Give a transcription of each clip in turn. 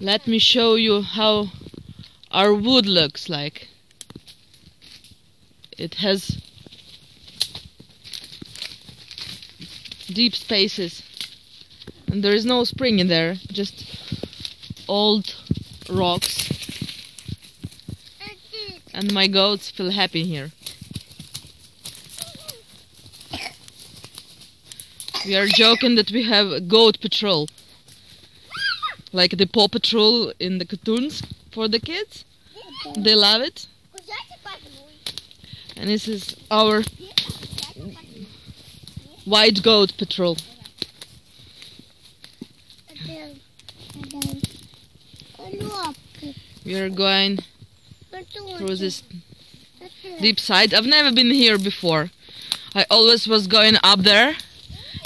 Let me show you how our wood looks like. It has deep spaces and there is no spring in there, just old rocks and my goats feel happy here. We are joking that we have a goat patrol. Like the Paw Patrol in the cartoons for the kids. They love it. And this is our white goat patrol. We are going through this deep side. I've never been here before. I always was going up there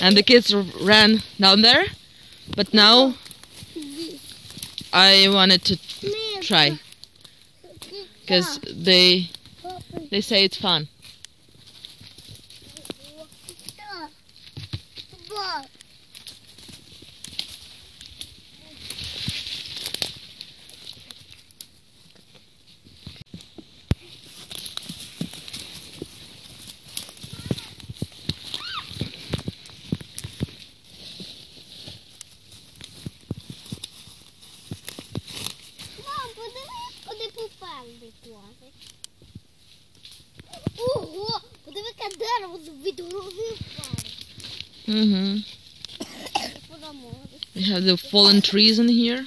and the kids ran down there. But now I wanted to try because they they say it's fun. подивись, куди поперли плавить. Ого, подиви, яке дерево від голови впало. hmm Поламалось. We have the fallen trees in here.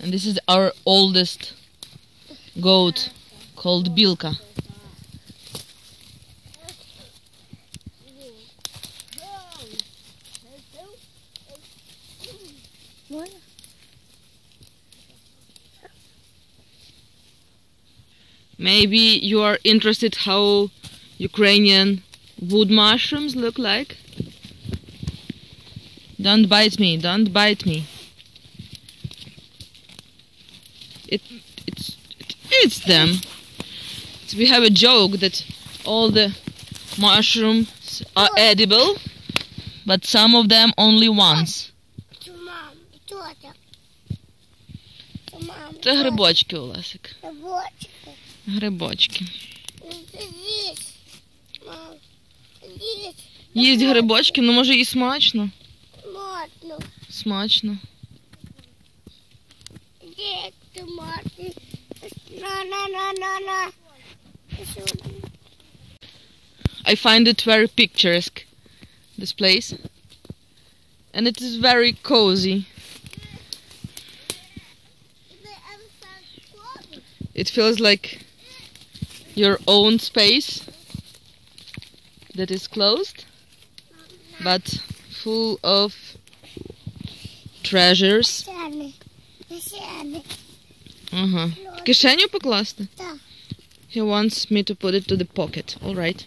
And this is our oldest goat called Bilka. Maybe you are interested how Ukrainian wood mushrooms look like. Don't bite me, don't bite me. It it's it eats them. So we have a joke that all the mushrooms are edible, but some of them only once. Це мам, тетя. Це мам. Це грибочки, Олесик. Грибочки. Грибочки. Їсть. Мам, їсть. Їсть грибочки, ну може і смачно. Можна. Смачно. Їсть, можна. На, на, на, на, на. Сюди. I find it very picturesque, this place. And it is very cozy. It feels like your own space that is closed, but full of treasures. Сяни. Сяни. Ага. В Кишеню покласти? Так. He wants me to put it to the pocket. All right.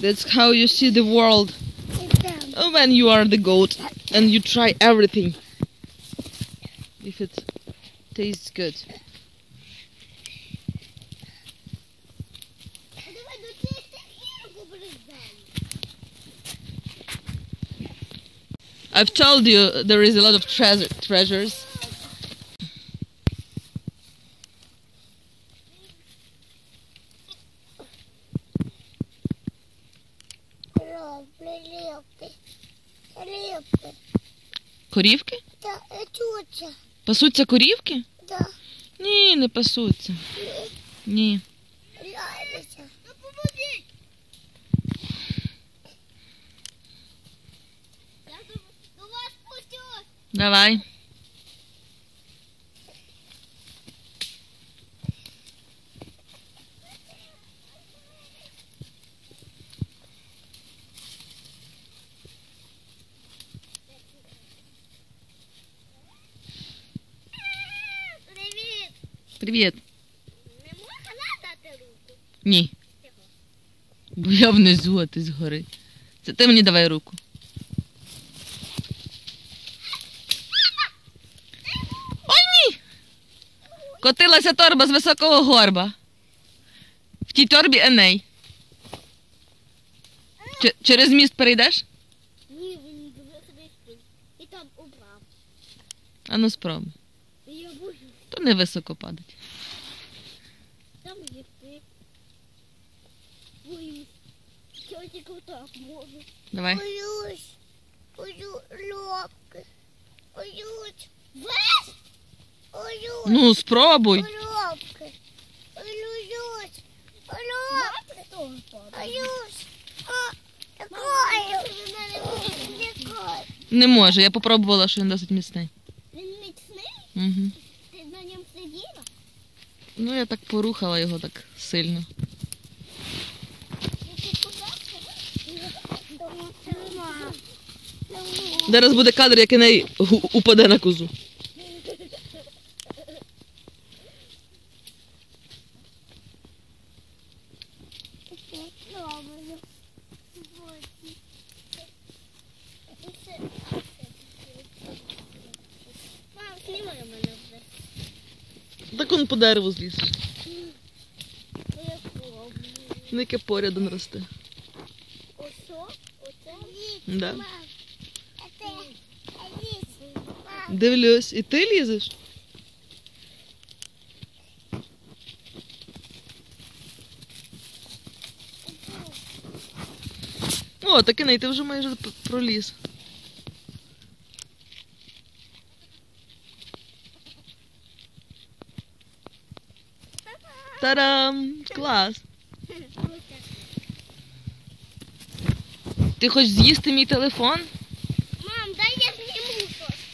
That's how you see the world Ідемо. Oh, when you are the goat and you try everything if it tastes good. I've told you there is a lot of treasure treasures Корівки. Корівки? Так, да, Пасуться корівки? Так. Ні, не пасуться. Ні. Лялися. Допоможіть. Я до вас пустюсь. Давай. Привіт. Не можна надати руку? Ні. Бо я внизу, а ти згори. Це ти мені давай руку. Ой, ні! Котилася торба з високого горба. В тій торбі Еней. Ч- через міст перейдеш? Ні, він спить. І там убрав. А ну спробуй. То не високо падать. Там є ти. Я тільки так можу. Давай. Боюсь. Боюсь лапки. Боюсь. Весь? Боюсь. Ну, спробуй. Лапки. Боюсь. Лапки. Не може, я попробувала, що він досить міцний. Він міцний? Угу. Ти на ньому сиділа? Ну, я так порухала його так сильно. Зараз буде кадр, як Еней гу- упаде на козу. Мам, знімай мене. Так он по дереву зліз. Ники поряд он росте. Осо? Оце? Да. Дивлюсь, і ти лізеш? О, таки не, ти вже майже проліз. Тарам! Клас! Ти хочеш з'їсти мій телефон?